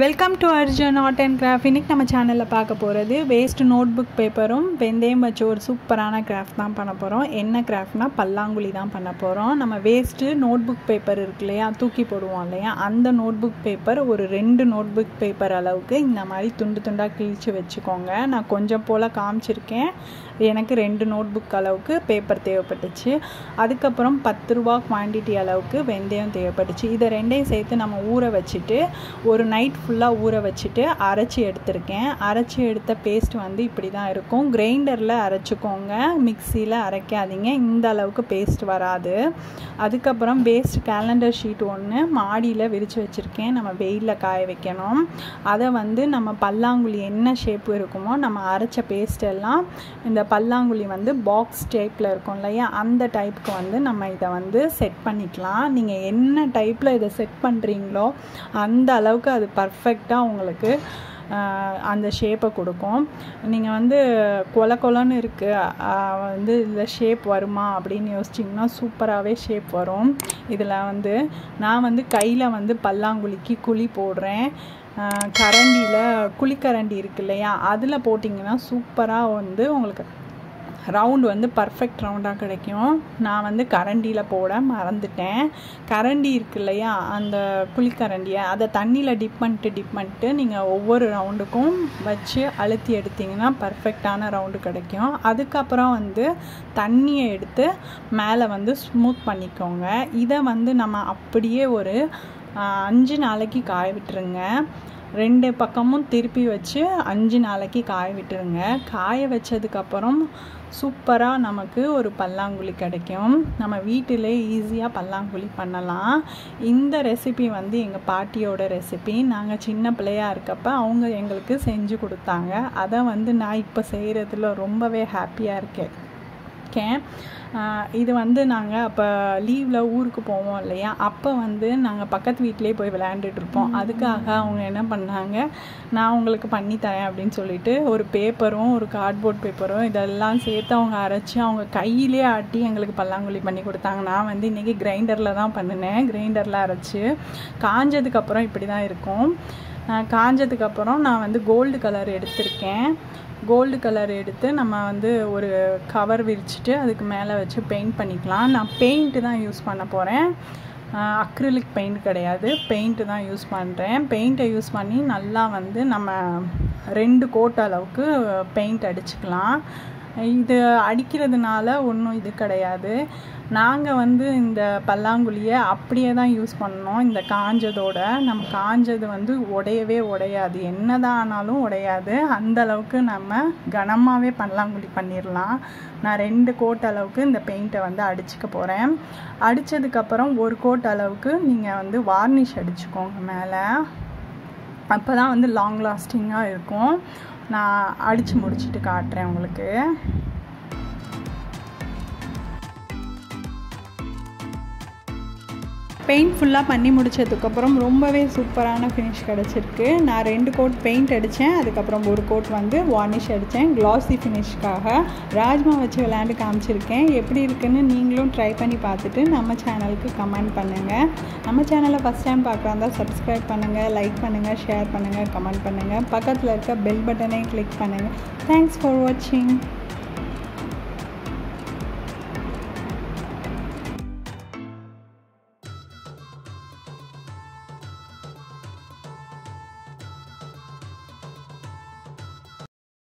Welcome to Arjun art and craft இன்றைக்கி நம்ம சேனலில் பார்க்க போகிறது வேஸ்ட் நோட் புக் பேப்பரும் வெந்தயம் வச்சு ஒரு சூப்பரான கிராஃப்ட் தான் பண்ண போகிறோம் என்ன கிராஃப்ட்னா பல்லாங்குழி தான் பண்ண போகிறோம் நம்ம வேஸ்ட்டு நோட் புக் பேப்பர் இருக்கு இல்லையா தூக்கி போடுவோம் இல்லையா அந்த நோட் புக் பேப்பர் ஒரு ரெண்டு நோட் புக் பேப்பர் அளவுக்கு இந்த மாதிரி துண்டு துண்டாக கிழிச்சு வச்சுக்கோங்க. நான் கொஞ்சம் போல் காமிச்சிருக்கேன். எனக்கு ரெண்டு நோட் புக் அளவுக்கு பேப்பர் தேவைப்பட்டுச்சு. அதுக்கப்புறம் பத்து ரூபா குவான்டிட்டி அளவுக்கு வெந்தயம் தேவைப்பட்டுச்சு. இதை ரெண்டையும் சேர்த்து நம்ம ஊற வச்சுட்டு ஒரு நைட் ஃபுல்லாக ஊற வச்சுட்டு அரைச்சி எடுத்திருக்கேன். அரைச்சி எடுத்த பேஸ்ட் வந்து இப்படி தான் இருக்கும். கிரைண்டரில் அரைச்சிக்கோங்க. மிக்சியில் அரைக்காதீங்க. இந்த அளவுக்கு பேஸ்ட் வராது. அதுக்கப்புறம் வேஸ்ட் கேலண்டர் ஷீட் ஒன்று மாடியில் விரித்து வச்சுருக்கேன். நம்ம வெயிலில் காய வைக்கணும். அதை வந்து நம்ம பல்லாங்குழி என்ன ஷேப் இருக்குமோ நம்ம அரைச்ச பேஸ்ட் எல்லாம் இந்த பல்லாங்குழி வந்து பாக்ஸ் டைப்பில் இருக்கும் இல்லையா? அந்த டைப்புக்கு வந்து நம்ம இதை வந்து செட் பண்ணிக்கலாம். நீங்கள் என்ன டைப்பில் இதை செட் பண்ணுறீங்களோ அந்த அளவுக்கு அது பர்ஃபெக்ட் பர்ஃபெக்டாக உங்களுக்கு அந்த ஷேப்பை கொடுக்கும். நீங்கள் வந்து கொல கொலன்னு இருக்குது வந்து இதில் ஷேப் வருமா அப்படின்னு யோசிச்சிங்கன்னா சூப்பராகவே ஷேப் வரும். இதில் வந்து நான் வந்து கையில் வந்து பல்லாங்குழிக்கு குழி போடுறேன். கரண்டியில் குழிக்கரண்டி இருக்கு இல்லையா? அதில் போட்டிங்கன்னா சூப்பராக வந்து உங்களுக்கு ரவுண்டு வந்து பர்ஃபெக்ட் ரவுண்டாக கிடைக்கும். நான் வந்து கரண்டியில் போட மறந்துட்டேன். கரண்டி இருக்கு இல்லையா? அந்த குழிக்கரண்டியை அதை தண்ணியில் டிப் பண்ணிட்டு டிப் பண்ணிட்டு நீங்கள் ஒவ்வொரு ரவுண்டுக்கும் வச்சு அழுத்தி எடுத்திங்கன்னா பர்ஃபெக்டான ரவுண்டு கிடைக்கும். அதுக்கப்புறம் வந்து தண்ணியை எடுத்து மேலே வந்து ஸ்மூத் பண்ணிக்கோங்க. இதை வந்து நம்ம அப்படியே ஒரு அஞ்சு நாளைக்கு காய விட்டுருங்க. ரெண்டு பக்கமும் திருப்பி வச்சு அஞ்சு நாளைக்கு காய விட்டுருங்க. காய வச்சதுக்கப்புறம் சூப்பராக நமக்கு ஒரு பல்லாங்குழி கிடைக்கும். நம்ம வீட்டிலே ஈஸியாக பல்லாங்குழி பண்ணலாம். இந்த ரெசிபி வந்து எங்கள் பாட்டியோட ரெசிபி. நாங்கள் சின்ன பிள்ளையாக இருக்கப்போ அவங்க எங்களுக்கு செஞ்சு கொடுத்தாங்க. அதை வந்து நான் இப்போ செய்கிறதுல ரொம்பவே ஹாப்பியாக இருக்கேன். இருக்கேன். இது வந்து நாங்கள் அப்போ லீவில் ஊருக்கு போவோம் இல்லையா? அப்போ வந்து நாங்கள் பக்கத்து வீட்டிலே போய் விளையாண்டுட்ருப்போம் அதுக்காக அவங்க என்ன பண்ணாங்க? நான் உங்களுக்கு பண்ணி தரேன் அப்படின்னு சொல்லிட்டு ஒரு பேப்பரும் ஒரு கார்ட்போர்ட் பேப்பரும் இதெல்லாம் சேர்த்து அவங்க அரைச்சி அவங்க கையிலே ஆட்டி எங்களுக்கு பல்லாங்குழி பண்ணி கொடுத்தாங்க. நான் வந்து இன்றைக்கி கிரைண்டரில் தான் பண்ணினேன். கிரைண்டரில் அரைச்சி காஞ்சதுக்கப்புறம் இப்படி தான் இருக்கும். காஞ்சதுக்கப்புறம் நான் வந்து கோல்டு கலர் எடுத்திருக்கேன். கோல்டு கலர் எடுத்து நம்ம வந்து ஒரு கவர் விரிச்சிட்டு அதுக்கு மேலே வச்சு பெயிண்ட் பண்ணிக்கலாம். நான் பெயிண்ட்டு தான் யூஸ் பண்ண போகிறேன் அக்ரிலிக் பெயிண்ட் கிடையாது. பெயிண்ட்டு தான் யூஸ் பண்ணுறேன் பெயிண்ட்டை யூஸ் பண்ணி நல்லா வந்து நம்ம ரெண்டு கோட் அளவுக்கு பெயிண்ட் அடிச்சுக்கலாம். இது அடிக்கிறதுனால ஒன்றும் இது கிடையாது. நாங்கள் வந்து இந்த பல்லாங்குழியை அப்படியே தான் யூஸ் பண்ணோம். இந்த காஞ்சதோட. நம்ம காஞ்சது வந்து உடையவே உடையாது. என்னதான் ஆனாலும் உடையாது. அந்த அளவுக்கு நம்ம கனமாகவே பல்லாங்குழி பண்ணிடலாம் நான் ரெண்டு கோட் அளவுக்கு இந்த பெயிண்ட்டை வந்து அடிச்சுக்க போகிறேன் அடித்ததுக்கப்புறம் ஒரு கோட் அளவுக்கு நீங்கள் வந்து வார்னிஷ் அடிச்சுக்கோங்க மேலே. அப்போ தான் வந்து லாங் லாஸ்டிங்காக இருக்கும். நான் அடித்து முடிச்சுட்டு காட்டுறேன் உங்களுக்கு. பெயிண்ட் ஃபுல்லாக பண்ணி முடித்ததுக்கப்புறம் ரொம்பவே சூப்பரான ஃபினிஷ் கிடச்சிருக்கு. நான் ரெண்டு கோட் பெயிண்ட் அடித்தேன் அதுக்கப்புறம் ஒரு கோட் வந்து வார்னிஷ் அடித்தேன் க்ளாஸி ஃபினிஷ்க்காக ராஜ்மா வச்சு விளையாண்டு காமிச்சிருக்கேன். எப்படி இருக்குன்னு நீங்களும் ட்ரை பண்ணி பார்த்துட்டு நம்ம சேனலுக்கு கமெண்ட் பண்ணுங்கள் நம்ம சேனலை ஃபஸ்ட் டைம் பார்க்குறாந்தா சப்ஸ்கிரைப் பண்ணுங்கள் லைக் பண்ணுங்கள் ஷேர் பண்ணுங்கள் கமெண்ட் பண்ணுங்கள் பக்கத்தில் இருக்க பெல் பட்டனை கிளிக் பண்ணுங்கள் தேங்க்ஸ் ஃபார் வாட்சிங்